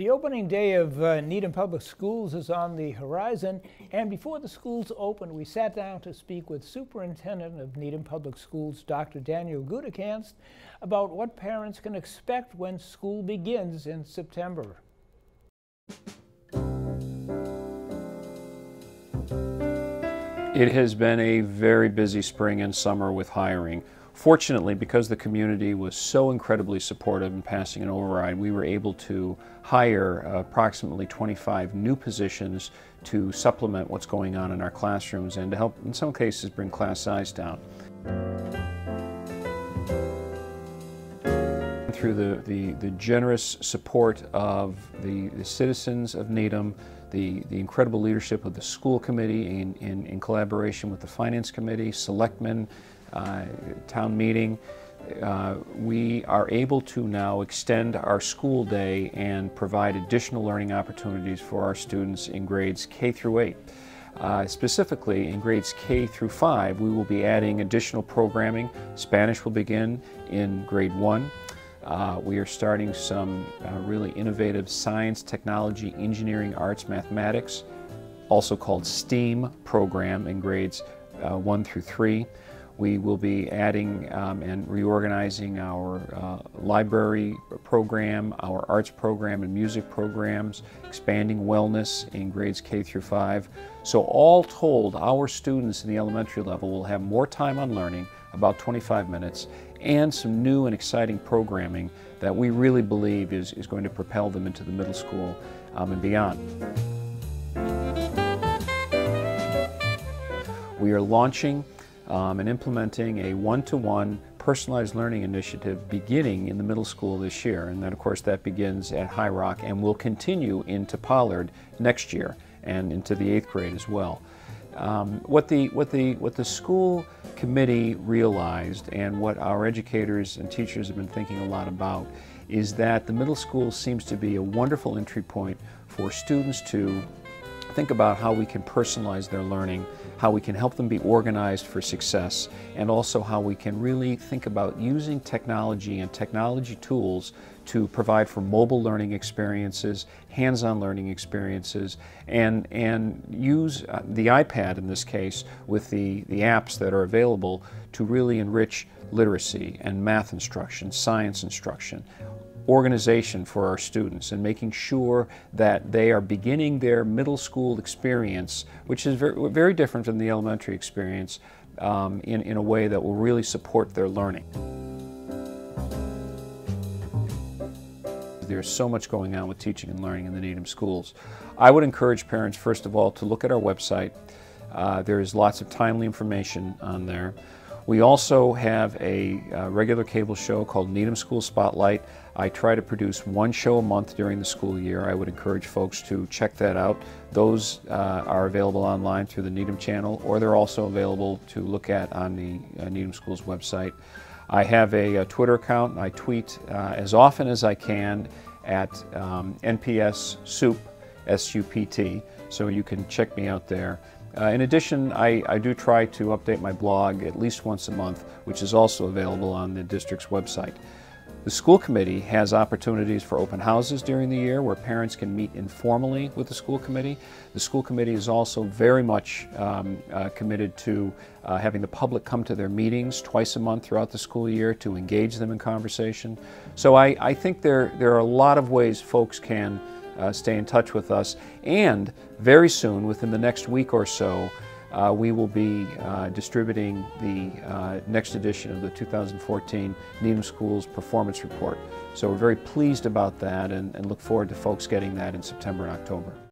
The opening day of uh, Needham Public Schools is on the horizon, and before the schools opened, we sat down to speak with Superintendent of Needham Public Schools, Dr. Daniel Gutekanst, about what parents can expect when school begins in September. It has been a very busy spring and summer with hiring. Fortunately, because the community was so incredibly supportive in passing an override, we were able to hire approximately 25 new positions to supplement what's going on in our classrooms and to help, in some cases, bring class size down. Through the, the, the generous support of the, the citizens of Needham, the, the incredible leadership of the school committee in, in, in collaboration with the finance committee, selectmen, uh, town meeting, uh, we are able to now extend our school day and provide additional learning opportunities for our students in grades K through 8. Uh, specifically, in grades K through 5, we will be adding additional programming. Spanish will begin in grade 1. Uh, we are starting some uh, really innovative science, technology, engineering, arts, mathematics, also called STEAM program in grades uh, 1 through 3. We will be adding um, and reorganizing our uh, library program, our arts program and music programs, expanding wellness in grades K through 5. So all told, our students in the elementary level will have more time on learning, about 25 minutes, and some new and exciting programming that we really believe is, is going to propel them into the middle school um, and beyond. We are launching um, and implementing a one-to-one -one personalized learning initiative beginning in the middle school this year. And then of course that begins at High Rock and will continue into Pollard next year and into the eighth grade as well. Um, what, the, what, the, what the school committee realized and what our educators and teachers have been thinking a lot about is that the middle school seems to be a wonderful entry point for students to think about how we can personalize their learning, how we can help them be organized for success, and also how we can really think about using technology and technology tools to provide for mobile learning experiences, hands-on learning experiences, and, and use uh, the iPad in this case with the, the apps that are available to really enrich literacy and math instruction, science instruction, organization for our students and making sure that they are beginning their middle school experience, which is very, very different from the elementary experience, um, in, in a way that will really support their learning. There's so much going on with teaching and learning in the Needham schools. I would encourage parents, first of all, to look at our website. Uh, there is lots of timely information on there. We also have a uh, regular cable show called Needham School Spotlight. I try to produce one show a month during the school year. I would encourage folks to check that out. Those uh, are available online through the Needham channel, or they're also available to look at on the uh, Needham Schools website. I have a, a Twitter account. I tweet uh, as often as I can at um, NPS SUP, S-U-P-T, so you can check me out there. Uh, in addition, I, I, do try to update my blog at least once a month, which is also available on the district's website. The school committee has opportunities for open houses during the year where parents can meet informally with the school committee. The school committee is also very much um, uh, committed to uh, having the public come to their meetings twice a month throughout the school year to engage them in conversation. So I, I think there, there are a lot of ways folks can uh, stay in touch with us. And very soon, within the next week or so, uh, we will be uh, distributing the uh, next edition of the 2014 Needham Schools Performance Report. So we're very pleased about that and, and look forward to folks getting that in September and October.